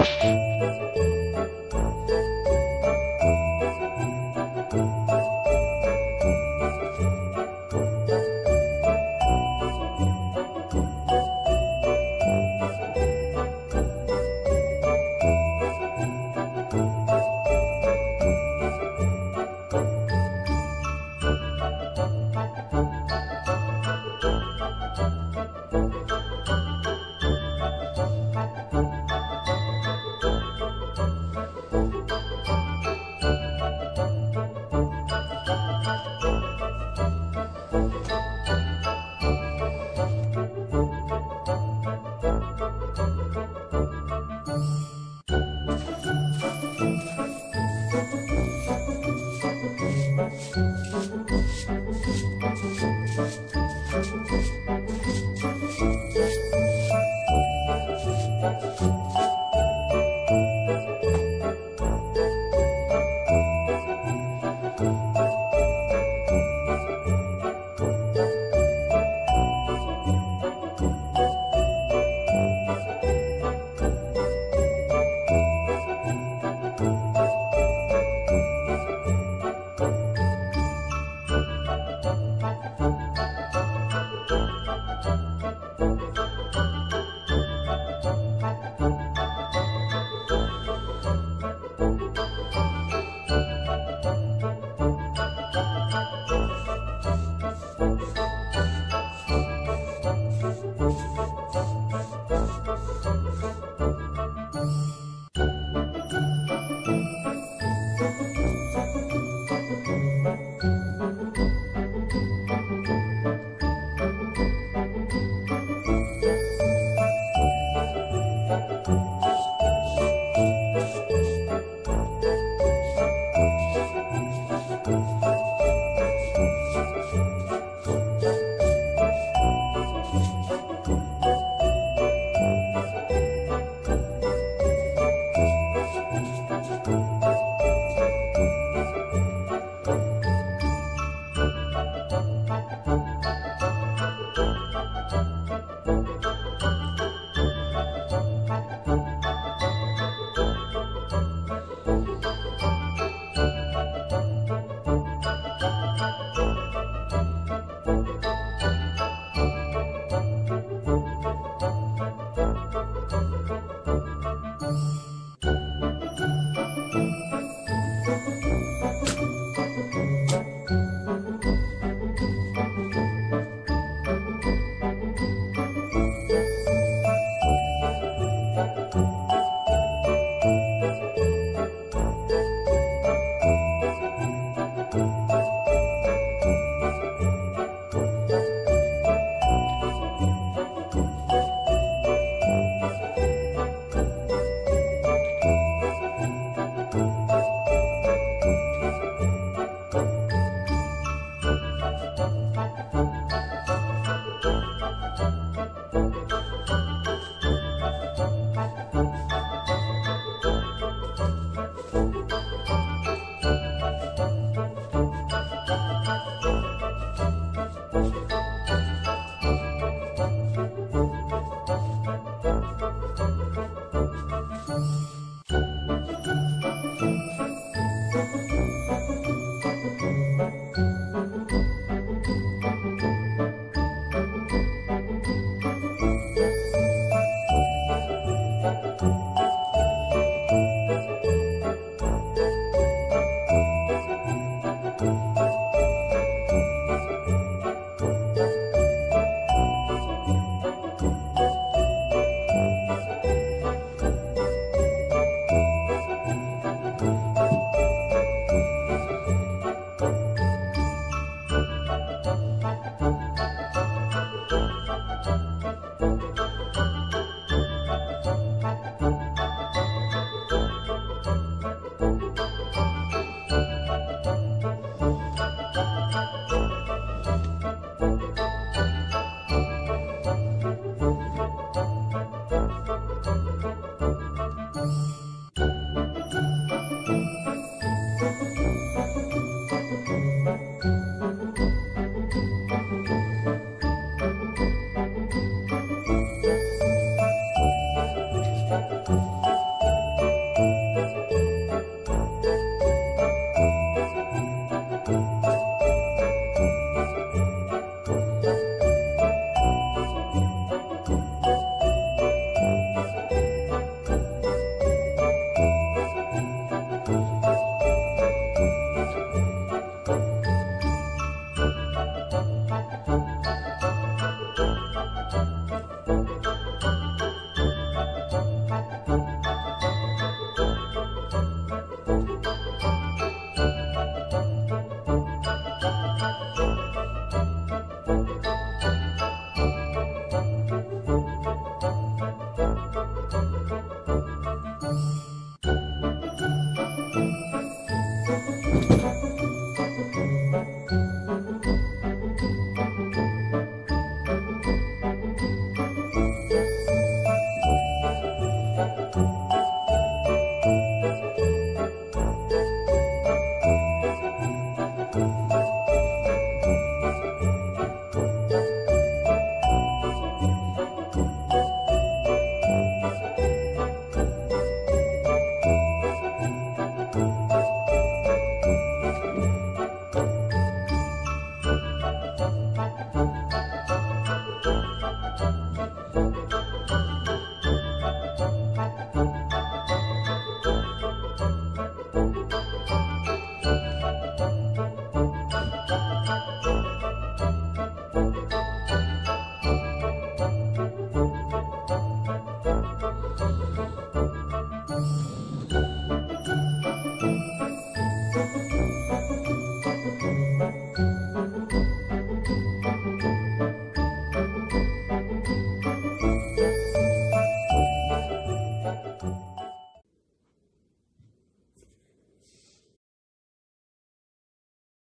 you